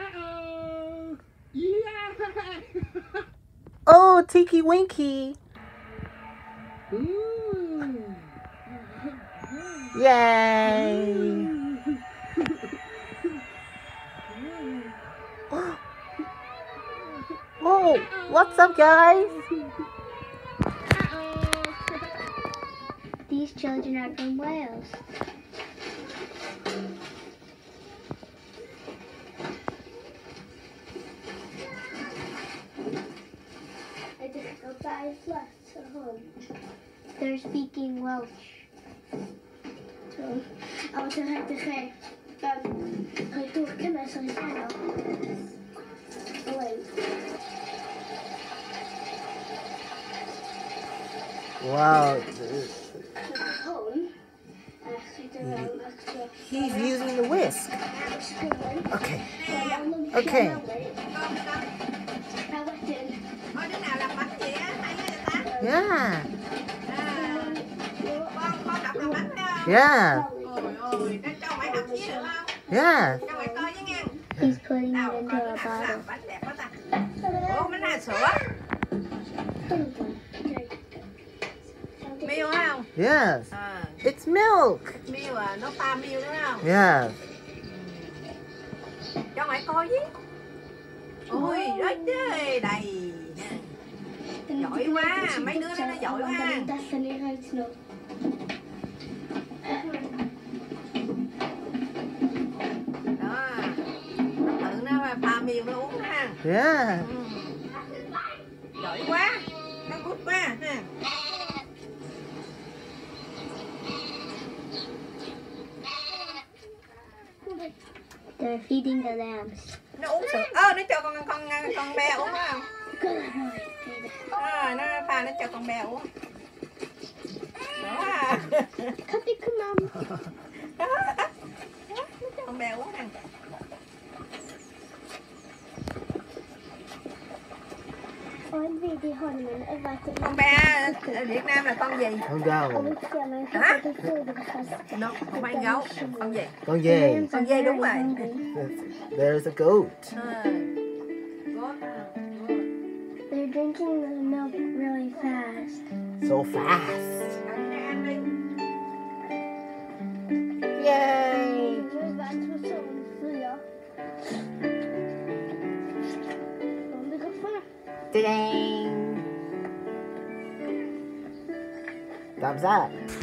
Oh, Yeah. oh, Tinky Winky. Ooh. Yay. Ooh. oh, what's up, guys? These children are from Wales. I just left at home. They're speaking Welsh. So, I was going to say, um, I don't cynnes o'n heno. Wait. Wow. home. I don't know, actually. He's using the whisk. Okay. Okay. Được Yeah. Yeah. Cho mày coi với nghe. He's putting it into đứa a bottle. làm bánh đẹp quá ta. Ủa, bánh nào sữa? Miêu phải không? Yes. It's milk. miêu nó pha miêu đúng? Yes. Cho mày coi với. Ôi, đất ơi, đầy. Giỏi quá, mấy đứa đó nó giỏi quá. Đó, nó tự nó pha miêu nó uống ha. Yeah. Ừ. Giỏi quá, nó good quá ha. They're feeding the lambs. Nó uống sữa, ơ nó cho con con con be uống phải không? nó cho con mèo uống đó khóc đi cứ mâm đó con mèo uống nè con bé ở Việt Nam là con gì? Con gấu. Hả? No, không phải gấu. Con gì? Con dê. Con dê đúng rồi. There's a goat. Uh. Drinking the milk really fast. So fast. Ăn đi, ăn. Yay. Just that's what's so full Om det går för. Ding. Thumbs up.